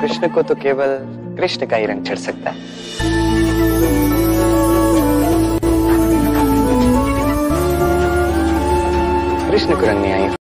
कृष्ण को तो केवल कृष्ण का ही रंग चढ़ सकता है। कृष्ण को रंग नहीं आई